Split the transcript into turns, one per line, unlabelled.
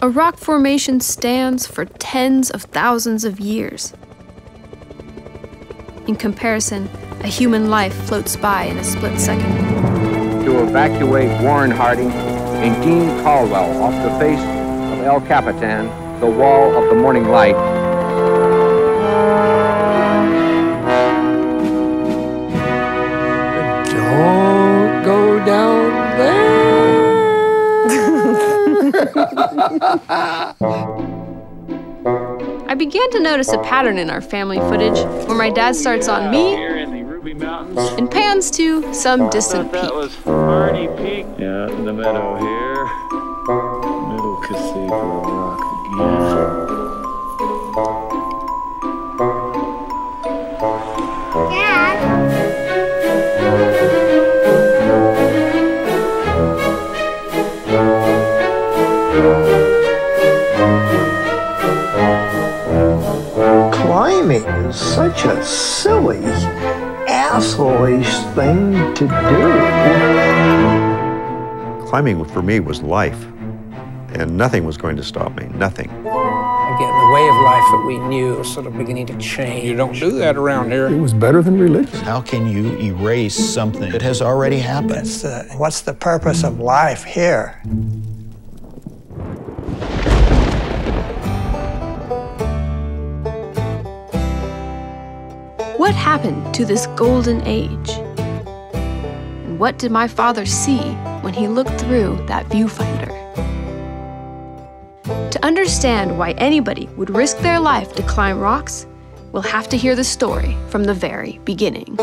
a rock formation stands for tens of thousands of years. In comparison, a human life floats by in a split second.
To evacuate Warren Harding and Dean Caldwell off the face of El Capitan, the wall of the morning light,
I began to notice a pattern in our family footage where my dad starts on me and pans to some distant peak.
That was Hardy Peak. Yeah, in the meadow here. Middle Cathedral Rock again.
Climbing is such a silly, assholeish thing to do.
Climbing for me was life, and nothing was going to stop me. Nothing.
Again, the way of life that we knew was sort of beginning to change.
You don't do that around here.
It was better than religion.
How can you erase something that has already happened?
That's the, what's the purpose of life here?
What happened to this golden age? And what did my father see when he looked through that viewfinder? To understand why anybody would risk their life to climb rocks, we'll have to hear the story from the very beginning.